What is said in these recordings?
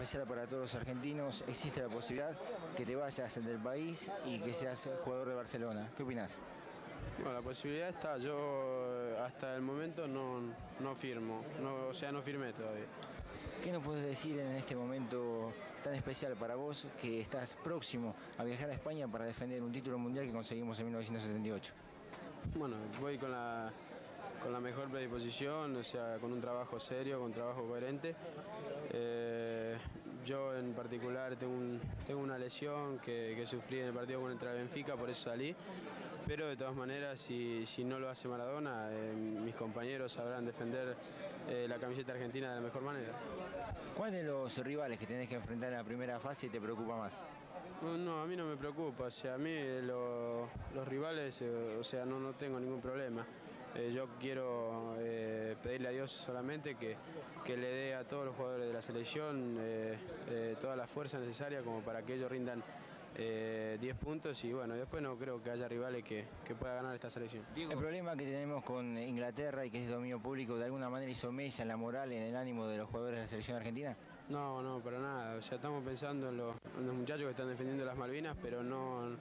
especial para todos los argentinos. Existe la posibilidad que te vayas del país y que seas jugador de Barcelona. ¿Qué opinas? Bueno, la posibilidad está. Yo hasta el momento no, no firmo, no, o sea, no firmé todavía. ¿Qué nos puedes decir en este momento tan especial para vos que estás próximo a viajar a España para defender un título mundial que conseguimos en 1978? Bueno, voy con la, con la mejor predisposición, o sea, con un trabajo serio, con un trabajo coherente. Eh, yo en particular tengo, tengo una lesión que, que, sufrí en el partido contra el Benfica, por eso salí. Pero de todas maneras, si, si no lo hace Maradona, eh, mis compañeros sabrán defender eh, la camiseta argentina de la mejor manera. ¿Cuál de los rivales que tenés que enfrentar en la primera fase te preocupa más? No, a mí no me preocupa, o sea, a mí lo, los rivales, eh, o sea, no, no tengo ningún problema. Eh, yo quiero eh, pedirle a Dios solamente que, que, le dé a todos los jugadores de la selección eh, toda la fuerza necesaria como para que ellos rindan 10 puntos y bueno, después no creo que haya rivales que, que pueda ganar esta selección. El problema que tenemos con Inglaterra y que es dominio público, ¿de alguna manera hizo mesa en la moral, en el ánimo de los jugadores de la selección argentina? No, no, para nada. O sea, estamos pensando en los, en los muchachos que están defendiendo las Malvinas, pero no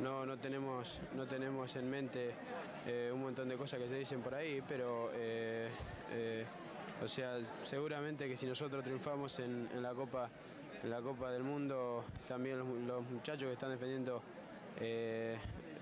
no, no, tenemos, no tenemos en mente eh, un montón de cosas que se dicen por ahí, pero eh, eh, o sea, seguramente que si nosotros triunfamos en, la Copa en la Copa del Mundo, también los, muchachos que están defendiendo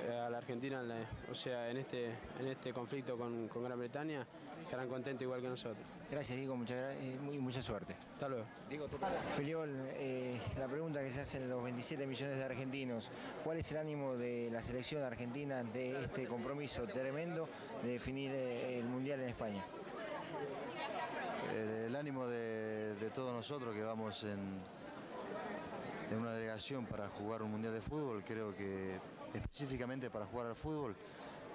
a la Argentina, o sea, en este, en este conflicto con, con, Gran Bretaña, estarán contentos igual que nosotros. Gracias, Diego, mucha, muy, mucha suerte. Hasta luego. Diego, Feliol, eh, la pregunta que se hacen los 27 millones de argentinos, ¿cuál es el ánimo de la selección argentina ante este compromiso tremendo de definir eh, el Mundial en España? El, el ánimo de, de todos nosotros que vamos en, en una delegación para jugar un mundial de fútbol, creo que específicamente para jugar al fútbol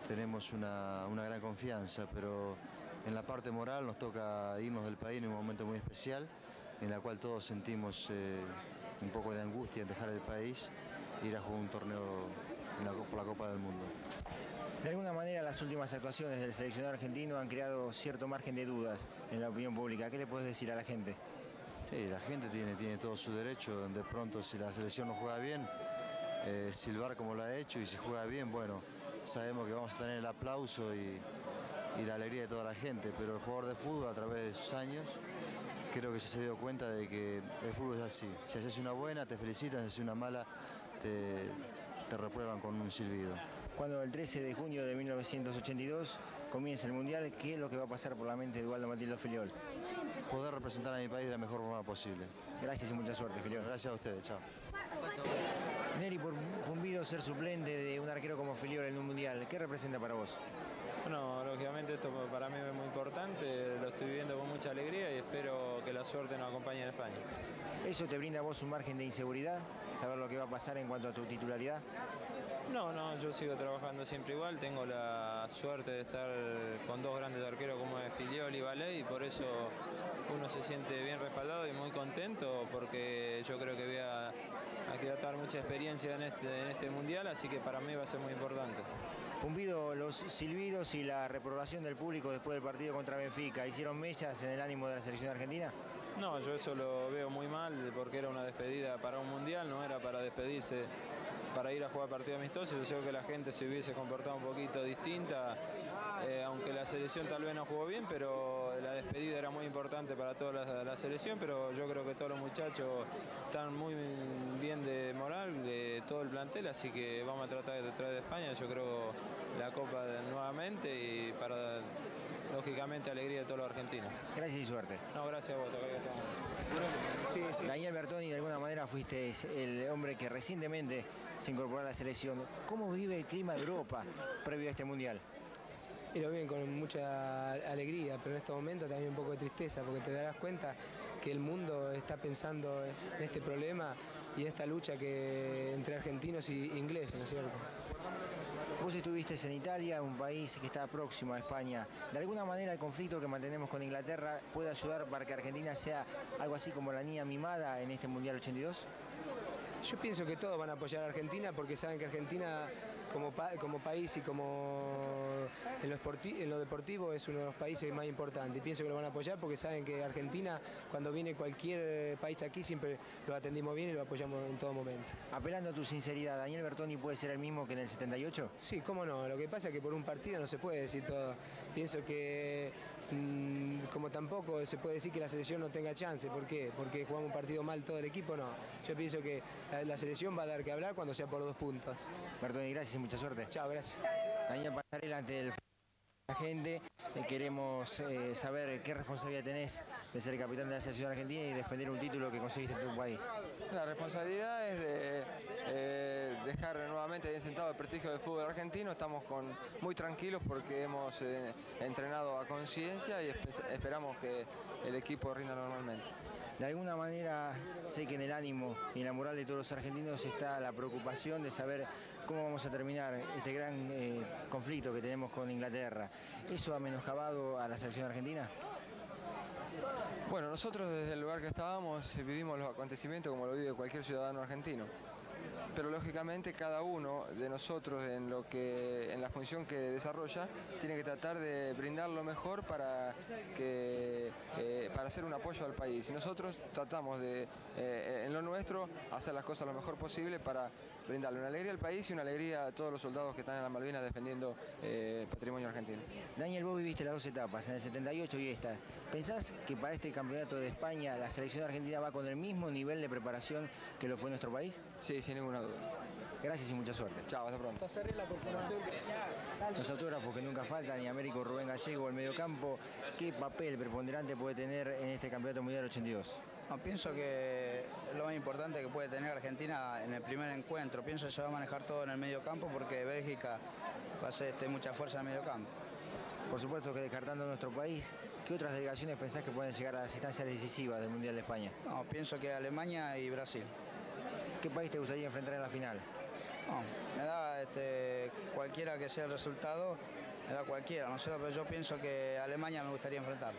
tenemos una, una, gran confianza, pero en la parte moral nos toca irnos del país en un momento muy especial, en la cual todos sentimos eh, un poco de angustia en dejar el país e ir a jugar un torneo la, por la Copa del Mundo. De alguna manera las últimas actuaciones del seleccionado argentino han creado cierto margen de dudas en la opinión pública. ¿Qué le puedes decir a la gente? Sí, la gente tiene, tiene todo su derecho. De pronto, si la selección no juega bien, eh, silbar como lo ha hecho y si juega bien, bueno, sabemos que vamos a tener el aplauso y, y, la alegría de toda la gente. Pero el jugador de fútbol, a través de sus años, creo que se dio cuenta de que el fútbol es así. Si haces una buena, te felicitan, si haces una mala, te, te reprueban con un silbido. Cuando el 13 de junio de 1982 comienza el Mundial, ¿qué es lo que va a pasar por la mente de Eduardo Matildo Filiol? Poder representar a mi país de la mejor forma posible. Gracias y mucha suerte, Filiol. Gracias a ustedes, chao. Neri, por Pumbido ser suplente de un arquero como Filiol en un Mundial, ¿qué representa para vos? Bueno, lógicamente esto para mí es muy importante, lo estoy viviendo con mucha alegría y espero que la suerte nos acompañe en España. ¿Eso te brinda a vos un margen de inseguridad? ¿Saber lo que va a pasar en cuanto a tu titularidad? No, no, yo sigo trabajando siempre igual, tengo la suerte de estar con dos grandes arqueros como es Filiol y Valle y por eso uno se siente bien respaldado y muy contento porque yo creo que voy a, a quedar mucha experiencia en este, en este mundial, así que para mí va a ser muy importante. Pumbido, los silbidos y la reprobación del público después del partido contra Benfica, ¿hicieron mechas en el ánimo de la selección argentina? No, yo eso lo veo muy mal porque era una despedida para un mundial, no era para despedirse para ir a jugar partido amistoso. Yo creo que la gente se hubiese comportado un poquito distinta, eh, aunque la selección tal vez no jugó bien, pero la despedida era muy importante para toda la, la, selección, pero yo creo que todos los muchachos están muy bien de todo el plantel, así que vamos a tratar de traer de España, yo creo la Copa nuevamente y para lógicamente alegría de todos los argentinos. Gracias y suerte. No, gracias a vos. Sí, sí. Daniel Bertoni, de alguna manera fuiste el hombre que recientemente se incorporó a la selección. ¿Cómo vive el clima de Europa previo a este Mundial? Y lo viven con mucha alegría, pero en este momento también un poco de tristeza, porque te darás cuenta que el mundo está pensando en este problema y esta lucha que entre argentinos y ingleses, ¿no es cierto? Vos estuviste en Italia, un país que está próximo a España. ¿De alguna manera el conflicto que mantenemos con Inglaterra puede ayudar para que Argentina sea algo así como la niña mimada en este Mundial 82? Yo pienso que todos van a apoyar a Argentina porque saben que Argentina como, pa como país y como en lo, en lo deportivo es uno de los países más importantes y pienso que lo van a apoyar porque saben que Argentina, cuando viene cualquier país aquí, siempre lo atendimos bien y lo apoyamos en todo momento. Apelando a tu sinceridad, ¿Daniel Bertoni puede ser el mismo que en el 78? Sí, cómo no. Lo que pasa es que por un partido no se puede decir todo. Pienso que mm, tampoco se puede decir que la selección no tenga chance. ¿Por qué? Porque jugamos un partido mal todo el equipo, no. Yo pienso que la selección va a dar que hablar cuando sea por dos puntos. Bertoni, gracias y mucha suerte. Chao, gracias. Daniel Pasarela ante el la gente, eh, queremos eh, saber qué responsabilidad tenés de ser capitán de la selección argentina y defender un título que conseguiste en tu país. La responsabilidad es de eh, dejar nuevamente bien sentado el prestigio del fútbol argentino. Estamos con, muy tranquilos porque hemos entrenado a conciencia y esperamos que el equipo rinda normalmente. De alguna manera sé que en el ánimo y en la moral de todos los argentinos está la preocupación de saber cómo vamos a terminar este gran eh, conflicto que tenemos con Inglaterra. ¿Eso ha menoscabado a la selección argentina? Bueno, nosotros desde el lugar que estábamos vivimos los acontecimientos como lo vive cualquier ciudadano argentino pero lógicamente cada uno de nosotros en, lo que, en la función que desarrolla tiene que tratar de brindar lo mejor para, eh, para hacer un apoyo al país. Y nosotros tratamos de, eh, en lo nuestro, hacer las cosas lo mejor posible para brindarle una alegría al país y una alegría a todos los soldados que están en la Malvinas defendiendo eh, el patrimonio argentino. Daniel, vos viviste las dos etapas, en el 78 y estas. ¿Pensás que para este campeonato de España la selección argentina va con el mismo nivel de preparación que lo fue nuestro país? Sí, sin ninguna duda. Gracias y mucha suerte. Chao, hasta pronto. Los autógrafos que nunca faltan, y Américo Rubén Gallego, el mediocampo, ¿qué papel preponderante puede tener en este Campeonato Mundial 82? pienso que lo más importante que puede tener Argentina en el primer encuentro. Pienso que se va a manejar todo en el medio campo porque Bélgica va a hacer este, mucha fuerza en el medio campo. Por supuesto que descartando nuestro país, ¿qué otras delegaciones pensás que pueden llegar a las instancias decisivas del Mundial de España? No, pienso que Alemania y Brasil. ¿Qué país te gustaría enfrentar en la final? No, me da este, cualquiera que sea el resultado, me da cualquiera, no sé, pero yo pienso que Alemania me gustaría enfrentar.